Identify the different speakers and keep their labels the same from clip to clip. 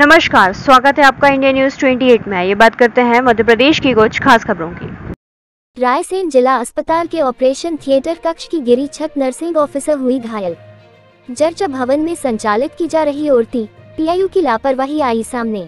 Speaker 1: नमस्कार, स्वागत है आपका इंडिया न्यूज़ 28 में। ये बात करते हैं मध्य प्रदेश की कुछ खास खबरों की।
Speaker 2: रायसेन जिला अस्पताल के ऑपरेशन थिएटर कक्ष की गिरी छत नर्सिंग ऑफिसर हुई घायल। चर्चा भवन में संचालित की जा रही औरती पीआईयू की लापरवाही आई सामने।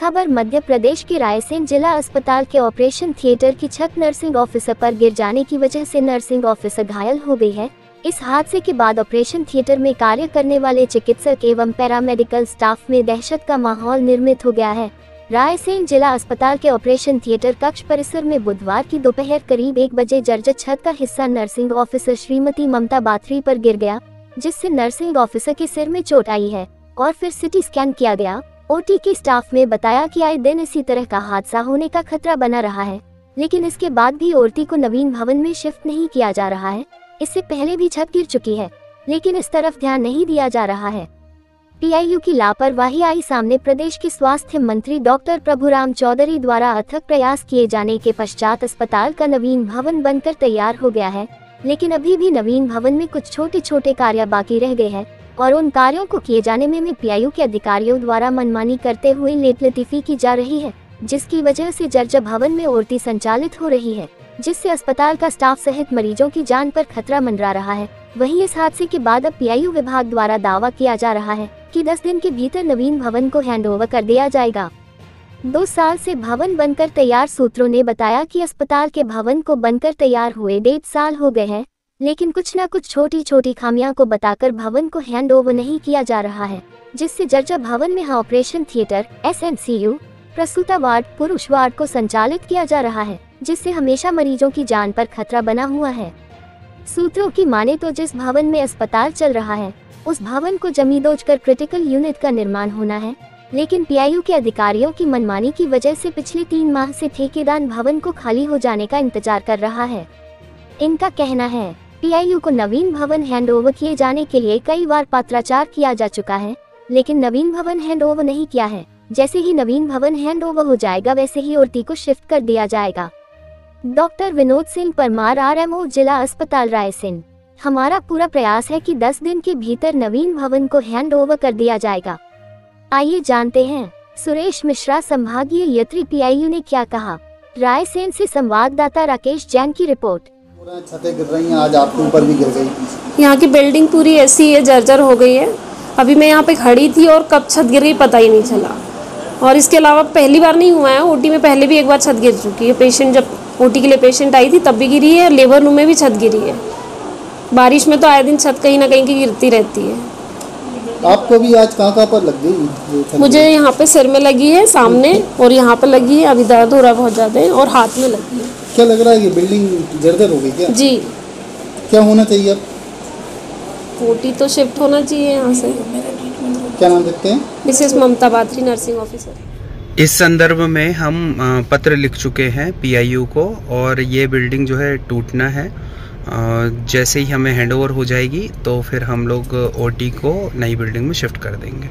Speaker 2: खबर, मध्य प्रदेश के रायसेन जिला अस्पताल के ऑपरेशन थिएटर की छत नर्सिंग ऑफिसर पर गिर जाने की वजह से नर्सिंग ऑफिसर घायल हो गई है। इस हादसे के बाद ऑपरेशन थिएटर में कार्य करने वाले चिकित्सक एवं पैरामेडिकल स्टाफ में दहशत का माहौल निर्मित हो गया है। रायसेन जिला अस्पताल के ऑपरेशन थिएटर कक्ष परिसर में बुधवार की दोपहर करीब एक बजे जर्जर छत का हिस्सा नर्सिंग ऑफिसर श्रीमती ममता बाथरी पर गिर गया, जिससे नर्सिंग ऑफिसर के सिर में चोट आई है और फिर सिटी स्कैन किया गया। ओटी के स्टाफ ने बताया कि आए दिन इसी तरह का हादसा होने का खतरा बना रहा है, लेकिन इसके बाद भी औरती को नवीन भवन में शिफ्ट नहीं किया जा रहा है। इससे पहले भी छत गिर चुकी है लेकिन इस तरफ़ ध्यान नहीं दिया जा रहा है। पीआईयू की लापरवाही आई सामने प्रदेश के स्वास्थ्य मंत्री डॉक्टर प्रभुराम चौधरी द्वारा अथक प्रयास किए जाने के पश्चात अस्पताल का नवीन भवन बनकर तैयार हो गया है लेकिन अभी भी नवीन भवन में कुछ छोटे छोटे कार्य बाकी रह गए हैं और उन कार्यों को किए जाने में, में पीआईयू के अधिकारियों द्वारा मनमानी करते हुए लेट लतीफी की जा रही है जिसकी वजह से जर्जर भवन में औरती संचालित हो रही है। जिससे अस्पताल का स्टाफ सहित मरीजों की जान पर खतरा मंडरा रहा है। वहीं इस हादसे के बाद अब पीआईयू विभाग द्वारा दावा किया जा रहा है कि 10 दिन के भीतर नवीन भवन को हैंडओवर कर दिया जाएगा। दो साल से भवन बनकर तैयार सूत्रों ने बताया कि अस्पताल के भवन को बनकर तैयार हुए डेढ़ साल हो गए हैं, लेकिन कुछ न कुछ छोटी छोटी खामियाँ को बताकर भवन को हैंड ओवर नहीं किया जा रहा है, जिससे जर्जा भवन में ऑपरेशन थिएटर एस प्रसूता वार्ड, पुरुष वार्ड को संचालित किया जा रहा है। जिससे हमेशा मरीजों की जान पर खतरा बना हुआ है। सूत्रों की माने तो जिस भवन में अस्पताल चल रहा है, उस भवन को जमींदोज कर क्रिटिकल यूनिट का निर्माण होना है। लेकिन पीआईयू के अधिकारियों की मनमानी की वजह से पिछले तीन माह से ठेकेदार भवन को खाली हो जाने का इंतज़ार कर रहा है। इनका कहना है पीआईयू को नवीन भवन हैंड ओवर किए जाने के लिए कई बार पत्राचार किया जा चुका है, लेकिन नवीन भवन हैंड ओवर नहीं किया है। जैसे ही नवीन भवन हैंड ओवर हो जाएगा, वैसे ही औरती को शिफ्ट कर दिया जाएगा। डॉक्टर विनोद सिंह परमार आरएमओ जिला अस्पताल रायसेन। हमारा पूरा प्रयास है कि 10 दिन के भीतर नवीन भवन को हैंड ओवर कर दिया जाएगा। आइए जानते हैं सुरेश मिश्रा संभागीय यत्री पीआईयू ने क्या कहा? रायसेन से संवाददाता राकेश जैन की रिपोर्ट।
Speaker 3: छतें गिर रही हैं आज आपके ऊपर भी गिर गई।
Speaker 4: यहाँ की बिल्डिंग पूरी ऐसी है जर्जर हो गई है। अभी मैं यहाँ पे खड़ी थी और कब छत गिर गई पता ही नहीं चला। और इसके अलावा पहली बार नहीं हुआ है ओटी में पहले भी एक बार छत गिर चुकी है। पेशेंट जब ओटी के लिए पेशेंट आई थी तब भी गिरी है लेबर रूम में भी छत गिरी है। बारिश में तो आए दिन छत कहीं ना कहीं की गिरती रहती है।
Speaker 3: आपको भी आज कहाँ कहाँ पर लग गई?
Speaker 4: मुझे यहाँ पे सिर में लगी है सामने और यहाँ पे लगी है अभी दर्द हो रहा है बहुत ज़्यादा और हाथ में लगी है।
Speaker 3: क्या लग रहा है कि बिल्डिंग जर्जर हो गई क्या?
Speaker 4: जी।
Speaker 3: क्या होना चाहिए अब?
Speaker 4: ओटी तो शिफ्ट होना चाहिए यहाँ से।
Speaker 3: क्या नाम देखते हैं?
Speaker 4: Mrs Mamta Bathri nursing officer
Speaker 5: इस संदर्भ में हम पत्र लिख चुके हैं पीआईयू को और ये बिल्डिंग जो है टूटना है। जैसे ही हमें हैंडओवर हो जाएगी तो फिर हम लोग ओटी को नई बिल्डिंग में शिफ्ट कर देंगे।